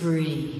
Spree.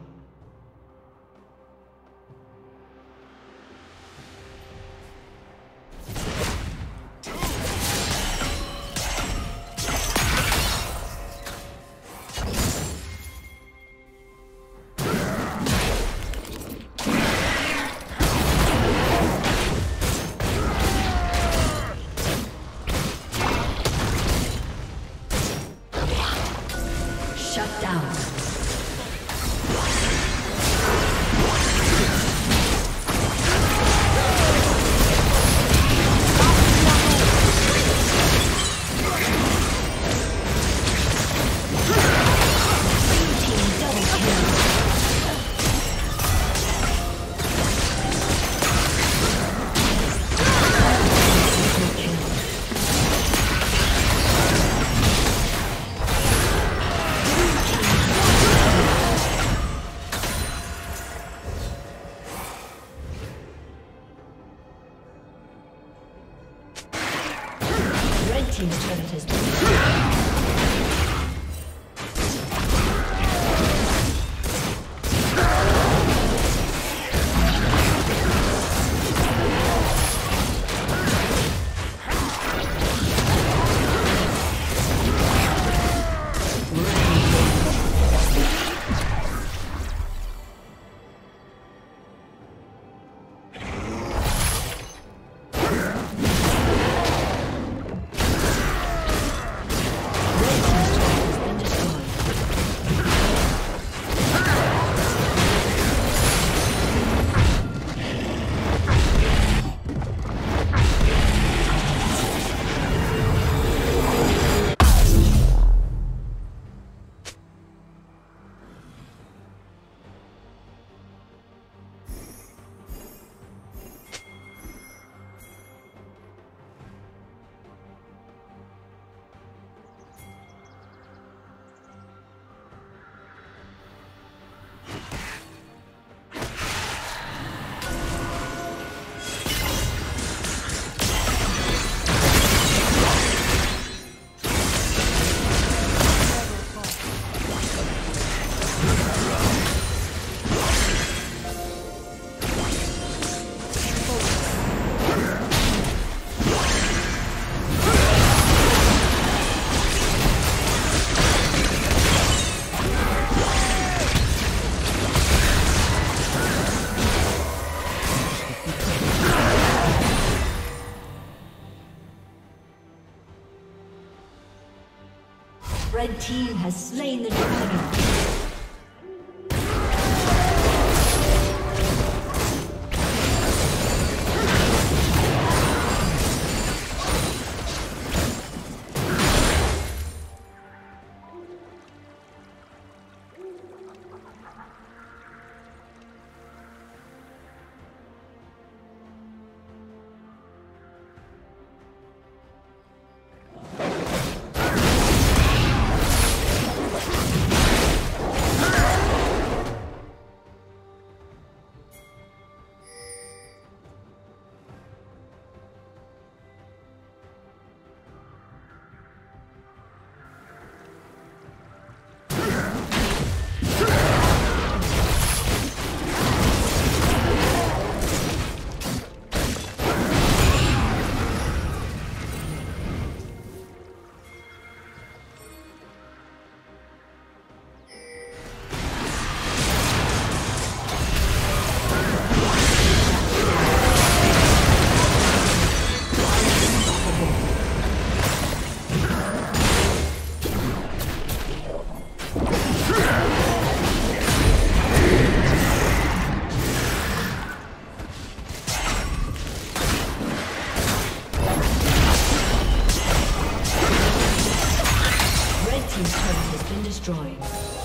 Has slain the Thank you.